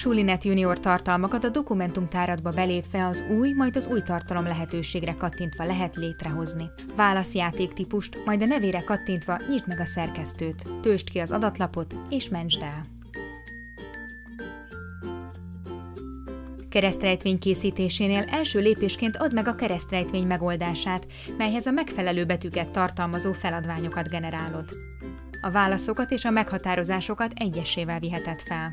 Sulinet Junior tartalmakat a dokumentumtáradba belépve az új, majd az új tartalom lehetőségre kattintva lehet létrehozni. Válasz játéktípust, majd a nevére kattintva nyisd meg a szerkesztőt, töltsd ki az adatlapot és mentsd el. Keresztrejtvény készítésénél első lépésként add meg a keresztrejtvény megoldását, melyhez a megfelelő betűket tartalmazó feladványokat generálod. A válaszokat és a meghatározásokat egyesével viheted fel.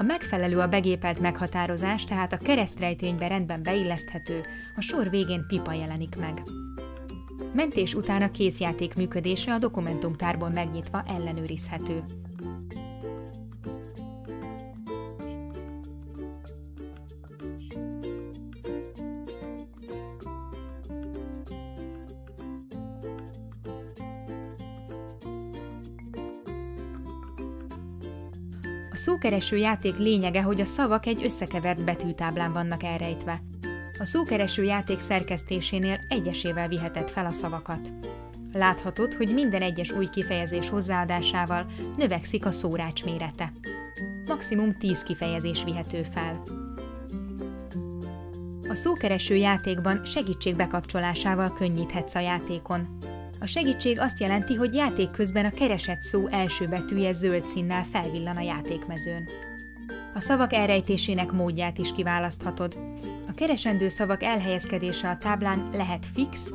Ha megfelelő a begépelt meghatározás, tehát a keresztrejtvénybe rendben beilleszthető, a sor végén pipa jelenik meg. Mentés után a készjáték működése a dokumentumtárból megnyitva ellenőrizhető. Szókereső játék lényege, hogy a szavak egy összekevert betűtáblán vannak elrejtve. A szókereső játék szerkesztésénél egyesével viheted fel a szavakat. Láthatod, hogy minden egyes új kifejezés hozzáadásával növekszik a szórács mérete. Maximum 10 kifejezés vihető fel. A szókereső játékban segítség bekapcsolásával könnyíthetsz a játékon. A segítség azt jelenti, hogy játék közben a keresett szó első betűje zöld színnel felvillan a játékmezőn. A szavak elrejtésének módját is kiválaszthatod. A keresendő szavak elhelyezkedése a táblán lehet fix,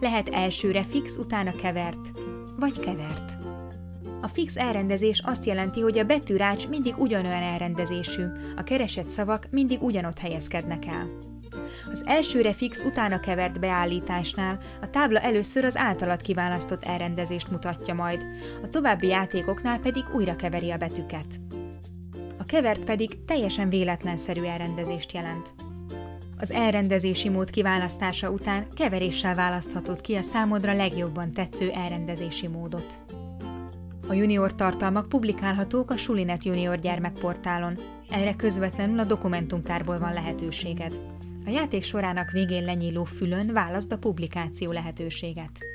lehet elsőre fix, utána kevert, vagy kevert. A fix elrendezés azt jelenti, hogy a betűrács mindig ugyanolyan elrendezésű, a keresett szavak mindig ugyanott helyezkednek el. Az elsőre fix, utána kevert beállításnál a tábla először az általad kiválasztott elrendezést mutatja majd, a további játékoknál pedig újra keveri a betűket. A kevert pedig teljesen véletlenszerű elrendezést jelent. Az elrendezési mód kiválasztása után keveréssel választhatod ki a számodra legjobban tetsző elrendezési módot. A junior tartalmak publikálhatók a Sulinet Junior gyermekportálon. Erre közvetlenül a dokumentumtárból van lehetőséged. A játék sorának végén lenyíló fülön válaszd a publikáció lehetőséget.